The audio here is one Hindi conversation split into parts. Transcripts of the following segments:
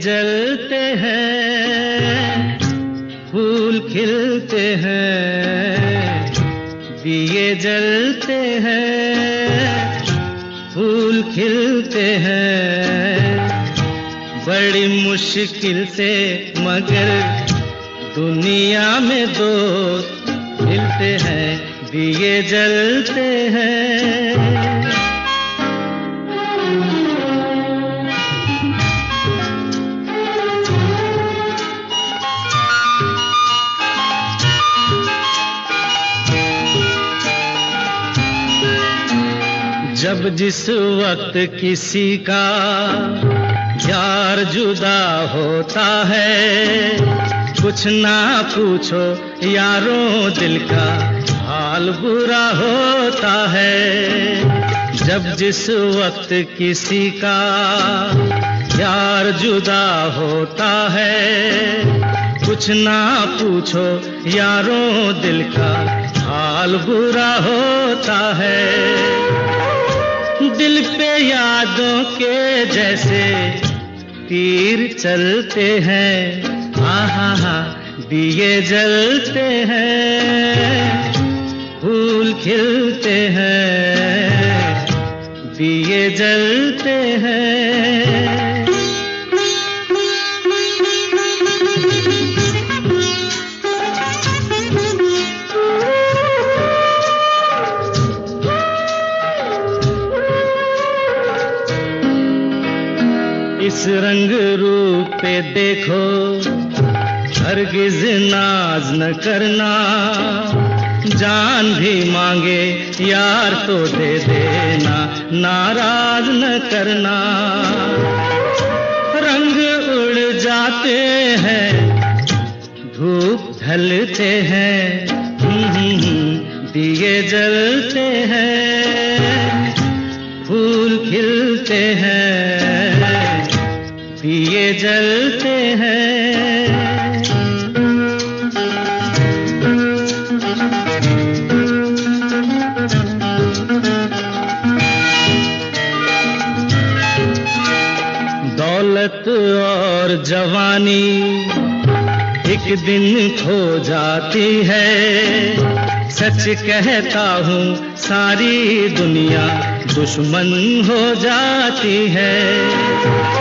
जलते हैं, फूल खिलते हैं, दिए जलते हैं, फूल खिलते हैं। बड़ी मुश्किल से मगर दुनिया में दोस्त मिलते हैं, दिए जलते हैं। जब जिस वक्त किसी का यार जुदा होता है, कुछ ना पूछो यारों दिल का हाल बुरा होता है। जब जिस वक्त किसी का यार जुदा होता है, कुछ ना पूछो यारों दिल का हाल बुरा होता है। दिल पे यादों के जैसे तीर चलते हैं। हा हा हा, दिए जलते हैं। फूल खिलते हैं, दिए जलते हैं। इस रंग रूप पे देखो हरगिज नाज न करना। जान भी मांगे यार तो दे देना नाराज़ न करना। रंग उड़ जाते हैं धूप ढलते हैं हम्म, हम्म, हम्म, दिए जलते हैं फूल खिलते हैं। दिए जलते हैं। दौलत और जवानी एक दिन खो जाती है। सच कहता हूँ, सारी दुनिया दुश्मन हो जाती है।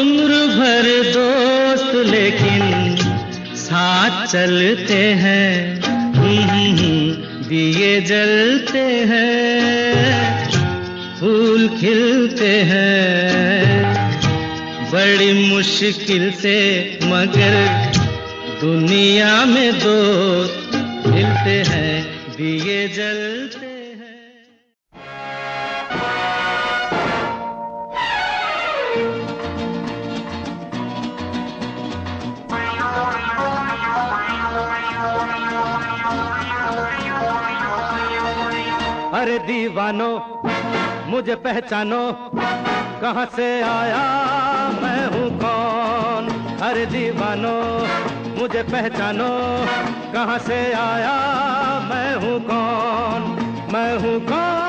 उम्र भर दोस्त, लेकिन साथ चलते हैं। दिए जलते हैं। फूल खिलते हैं। बड़ी मुश्किल से, मगर दुनिया में दोस्त मिलते हैं। दिए जलते अरे दीवानो, मुझे पहचानो, कहाँ से आया, मैं हूँ कौन? अरे दीवानो, मुझे पहचानो, कहाँ से आया, मैं हूँ कौन? मैं हूँ कौन?